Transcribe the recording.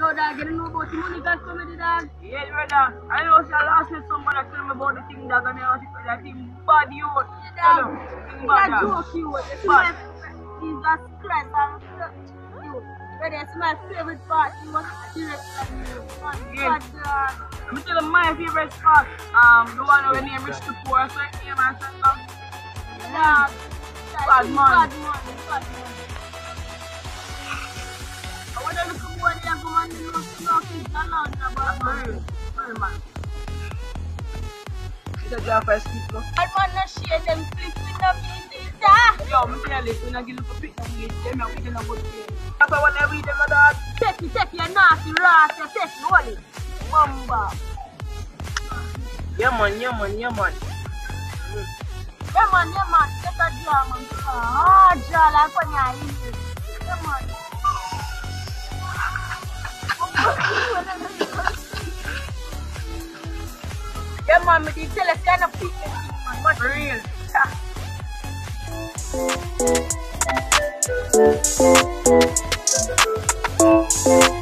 Dog, you don't know about the Money God comedy, dog. Yeah, brother. I know say last night somebody tell me about the thing that I was that thing bad you. Tell him. Thing bad. dog. joke you. You Bad. got stress and you. But that's my favorite part. He was serious and you. Yeah. bad, dog. Let me tell you my favorite spot. Um, the one where name Rich the Poor, so it name and stuff. Dog. Bad man. Bad man. Bad man. Man. It's a job for a skip, no? Bad man no share them flips with no pieces, ah. Yo, me tell you, when I give you a pick, I'm going to tell me I'm going to go to That's why when I read them, my dog. Take it, take it, nasty rat, you take it, hold it. Bumba. Yeah, man, yeah, man, yeah, man. Yeah man, yeah man, take a draw man. Ah, draw like when you're here. Them man, me tell us kind of people. Much real. Yeah.